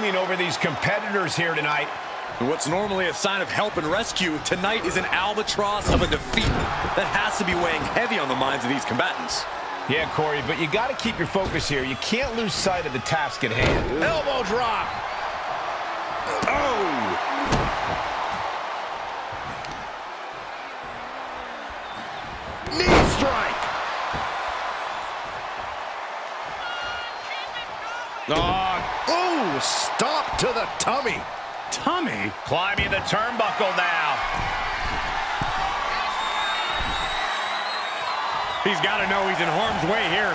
looming over these competitors here tonight. What's normally a sign of help and rescue, tonight is an albatross of a defeat that has to be weighing heavy on the minds of these combatants. Yeah, Corey, but you got to keep your focus here. You can't lose sight of the task at hand. Elbow drop. Oh! Oh, Ooh, stop to the tummy. Tummy? climbing the turnbuckle now. He's got to know he's in harm's way here.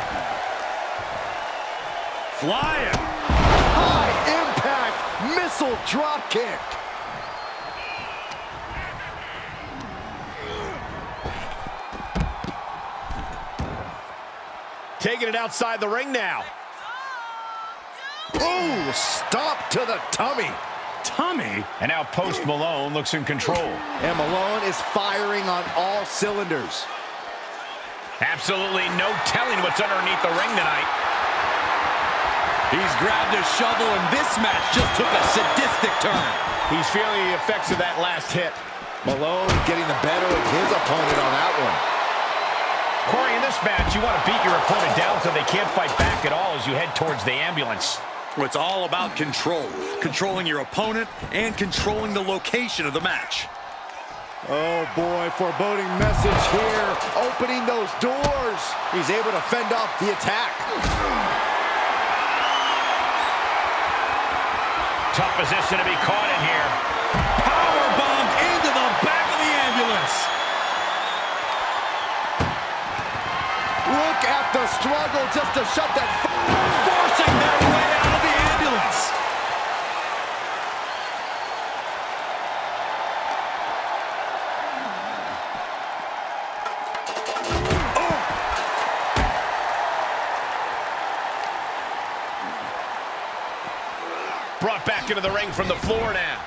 Flying. High impact missile drop kick. Taking it outside the ring now. Ooh, stop to the tummy. Tummy? And now Post Malone looks in control. And Malone is firing on all cylinders. Absolutely no telling what's underneath the ring tonight. He's grabbed a shovel, and this match just took a sadistic turn. He's feeling the effects of that last hit. Malone getting the better of his opponent on that one. Corey, in this match, you want to beat your opponent down so they can't fight back at all as you head towards the ambulance. It's all about control. Controlling your opponent and controlling the location of the match. Oh boy, foreboding message here. Opening those doors. He's able to fend off the attack. Tough position to be caught in here. Power bombed into the back of the ambulance. Look at the struggle just to shut that. Brought back into the ring from the floor now.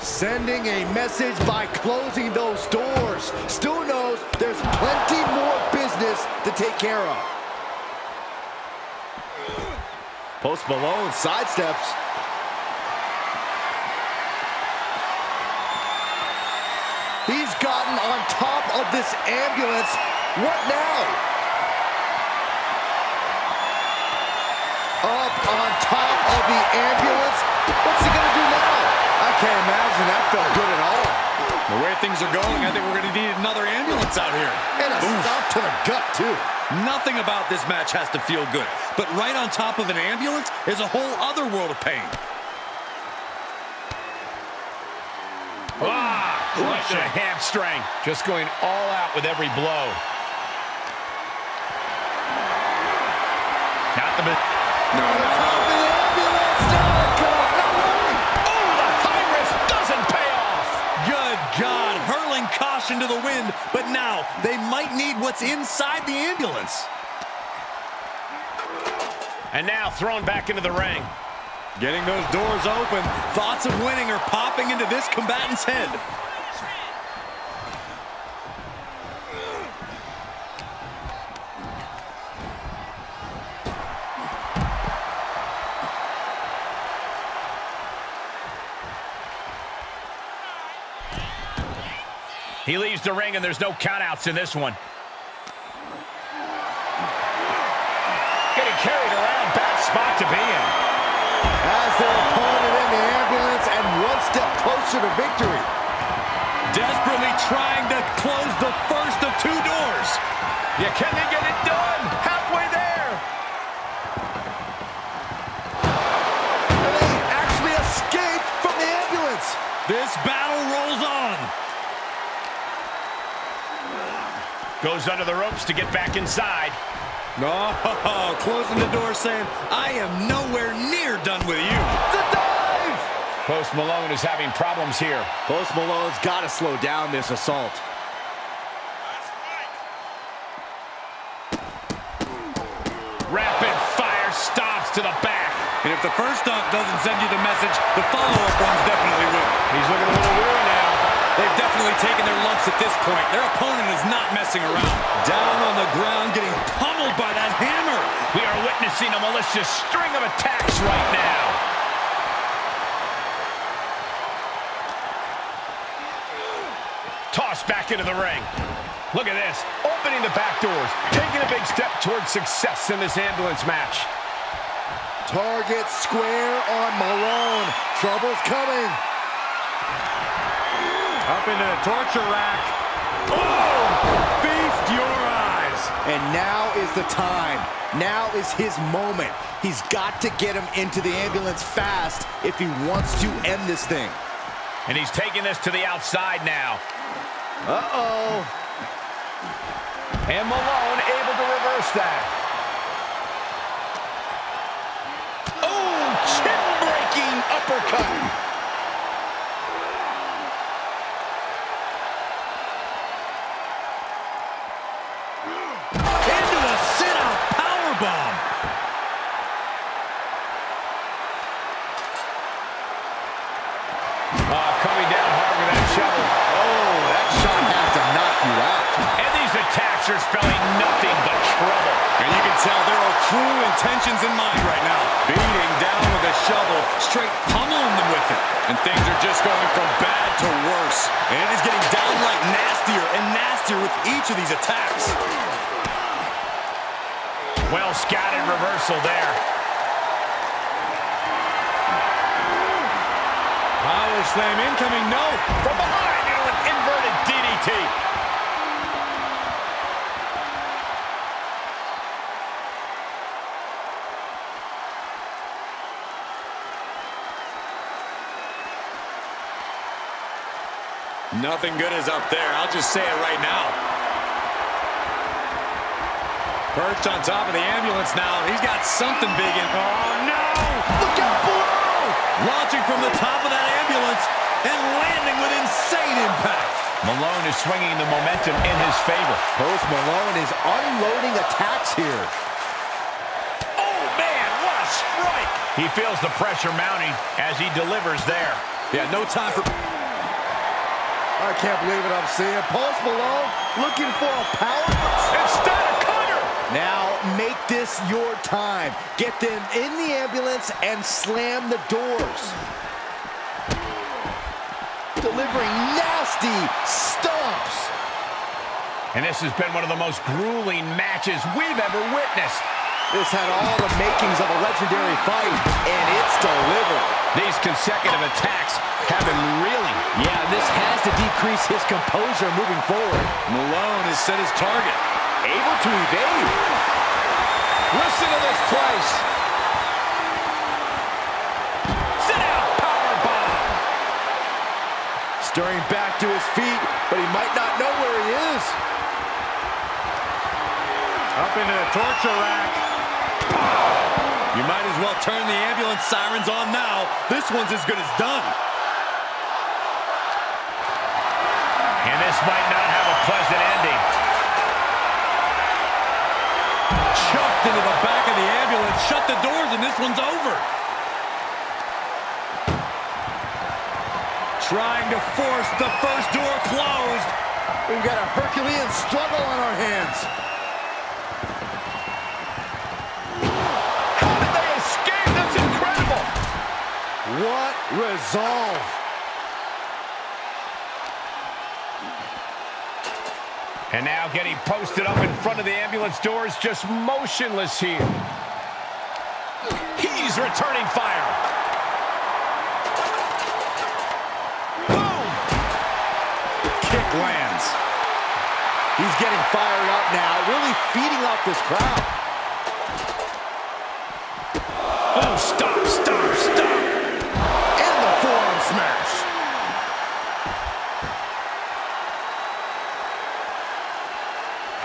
Sending a message by closing those doors. Stu knows there's plenty more business to take care of. Post Malone sidesteps. He's gotten on top of this ambulance. What now? The ambulance. What's he gonna do now? I can't imagine that felt good at all. The way things are going, I think we're going to need another ambulance out here. And a stop to the gut, too. Nothing about this match has to feel good. But right on top of an ambulance is a whole other world of pain. Ah, crush a hamstring. Just going all out with every blow. Not the... No, caution to the wind, but now they might need what's inside the ambulance. And now thrown back into the ring. Getting those doors open, thoughts of winning are popping into this combatant's head. He leaves the ring, and there's no countouts in this one. Getting carried around, bad spot to be in. As their opponent in the ambulance and one step closer to victory. Desperately trying to close the first of two doors. Yeah, can Goes under the ropes to get back inside. No, closing the door saying, I am nowhere near done with you. The dive. Post Malone is having problems here. Post Malone's got to slow down this assault. Rapid fire stops to the back. And if the first dunk doesn't send you the message, the follow-up ones definitely will. He's looking a little weary now. They've definitely taken their lumps at this point. Their opponent is not messing around. Down on the ground, getting pummeled by that hammer. We are witnessing a malicious string of attacks right now. Tossed back into the ring. Look at this, opening the back doors, taking a big step towards success in this ambulance match. Target square on Malone. Trouble's coming. Up into the torture rack. Oh! Feast your eyes. And now is the time. Now is his moment. He's got to get him into the ambulance fast if he wants to end this thing. And he's taking this to the outside now. Uh-oh. And Malone able to reverse that. Oh, chin-breaking uppercut. Powerbomb. Oh, uh, coming down hard with that shovel. Oh, that shot has to knock you out. And these attacks are spelling nothing but trouble. And you can tell there are true intentions in mind right now. Beating down with a shovel, straight pummeling them with it. And things are just going from bad to worse. And it is getting downright nastier and nastier with each of these attacks. Well scattered reversal there. Power slam incoming, no. From behind into an inverted DDT. Nothing good is up there. I'll just say it right now. Perched on top of the ambulance now. He's got something big in. Oh, no! Look out below! Launching from the top of that ambulance and landing with insane impact. Malone is swinging the momentum in his favor. Post Malone is unloading attacks here. Oh, man, what a strike! He feels the pressure mounting as he delivers there. Yeah, no time for... I can't believe what I'm seeing. Post Malone looking for a power. Instead of cutter! Now make this your time. Get them in the ambulance and slam the doors. Delivering nasty stomps. And this has been one of the most grueling matches we've ever witnessed. This had all the makings of a legendary fight, and it's delivered. These consecutive attacks have him reeling. Yeah, this has to decrease his composure moving forward. Malone has set his target. Able to evade. Listen to this place. Sit out powerbomb. Stirring back to his feet, but he might not know where he is. Up into the torture rack. You might as well turn the ambulance sirens on now. This one's as good as done. And this might not have a pleasant ending. Into the back of the ambulance. Shut the doors and this one's over. Trying to force the first door closed. We've got a Herculean struggle on our hands. How did they escape? That's incredible. What resolve. And now getting posted up in front of the ambulance doors, just motionless here. He's returning fire. Boom! Kick lands. He's getting fired up now, really feeding off this crowd. Oh, stop,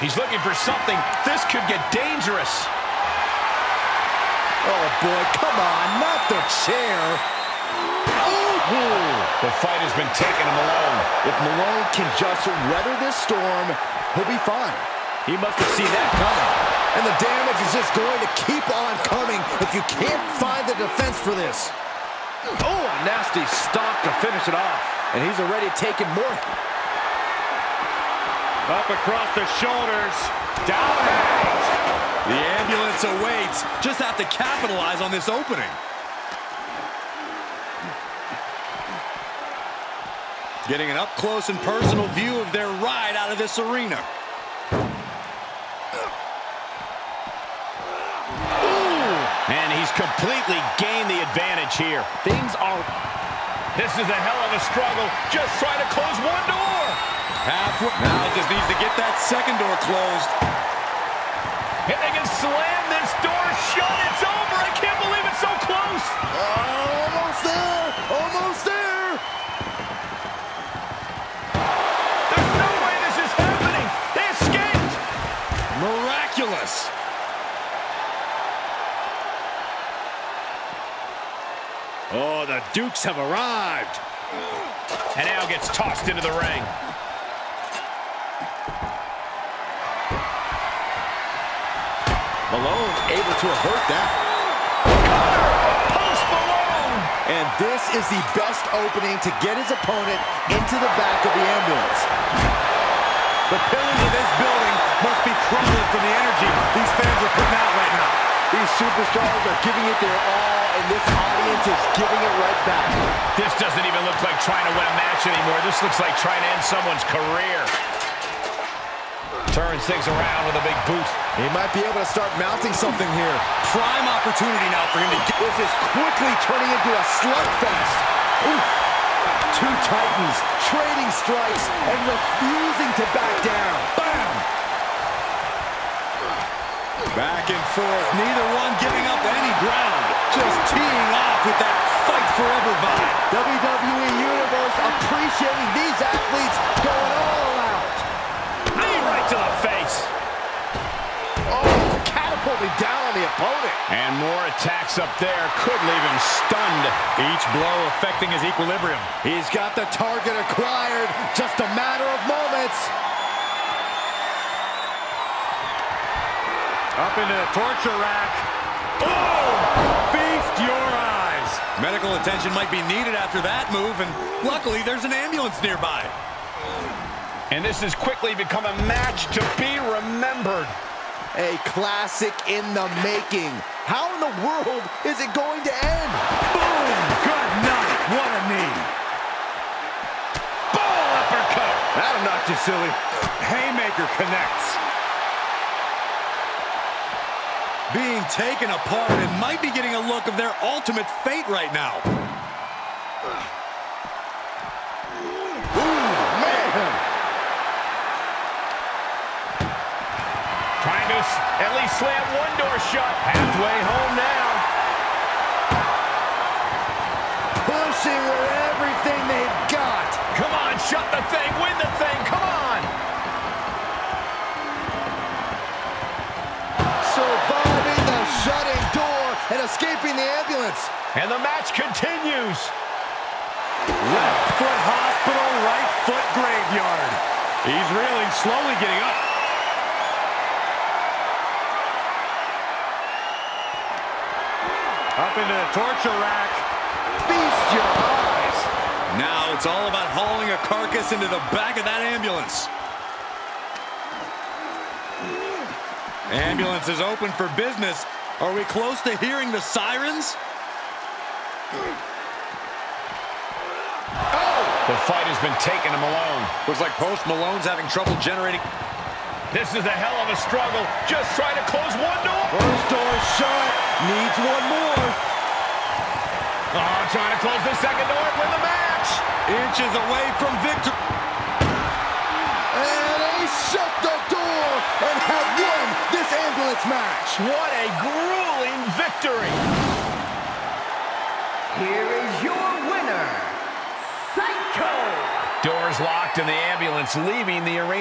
He's looking for something. This could get dangerous. Oh boy, come on, not the chair. Ooh. The fight has been taken to Malone. If Malone can just weather this storm, he'll be fine. He must have seen that coming. And the damage is just going to keep on coming if you can't find the defense for this. Oh, a nasty stop to finish it off. And he's already taken more. Up across the shoulders. Down hands. The ambulance awaits. Just have to capitalize on this opening. Getting an up-close and personal view of their ride out of this arena. And he's completely gained the advantage here. Things are... This is a hell of a struggle. Just trying to close one door. Halfway. Now just needs to get that second door closed. And they can slam this door shut, it's over. I can't believe it's so close. Oh, almost there! Almost there! There's no way this is happening. They escaped. Miraculous. Oh, the Dukes have arrived. And now gets tossed into the ring. Malone able to avert that. Post Malone. And this is the best opening to get his opponent into the back of the ambulance. The pillars of this building must be crumbling from the energy these fans are putting out right now. These superstars are giving it their all, and this audience is giving it right back. This doesn't even look like trying to win a match anymore. This looks like trying to end someone's career. Turns things around with a big boot. He might be able to start mounting something here. Prime opportunity now for him to get... This is quickly turning into a slugfest. Oof. Two titans trading strikes and refusing to back down. Bam! Back and forth, neither one giving up any ground. Just teeing off with that fight forever vibe. WWE Universe appreciating these athletes going all out. To the face. Oh, catapulting down on the opponent. And more attacks up there could leave him stunned. Each blow affecting his equilibrium. He's got the target acquired. Just a matter of moments. Up into the torture rack. Oh! Feast your eyes. Medical attention might be needed after that move, and luckily there's an ambulance nearby. And this has quickly become a match to be remembered. A classic in the making. How in the world is it going to end? Boom! Good night. What a knee. Bull uppercut. That'll knock you silly. Haymaker connects. Being taken apart and might be getting a look of their ultimate fate right now. Man. Trying at least slam one door shut. Halfway home now. Pushing with everything they've got. Come on, shut the thing, win the thing, come on. Surviving the shutting door and escaping the ambulance. And the match continues. Left foot hospital, right foot graveyard. He's reeling, slowly getting up. Up into the torture rack. Feast your eyes. Now it's all about hauling a carcass into the back of that ambulance. Ambulance is open for business. Are we close to hearing the sirens? The fight has been taken to Malone. Looks like Post Malone's having trouble generating. This is a hell of a struggle. Just trying to close Needs one more. Oh, trying to close the second door and win the match. Inches away from victory. And they shut the door and have won this ambulance match. What a grueling victory. Here is your winner, Psycho! Doors locked and the ambulance leaving the arena.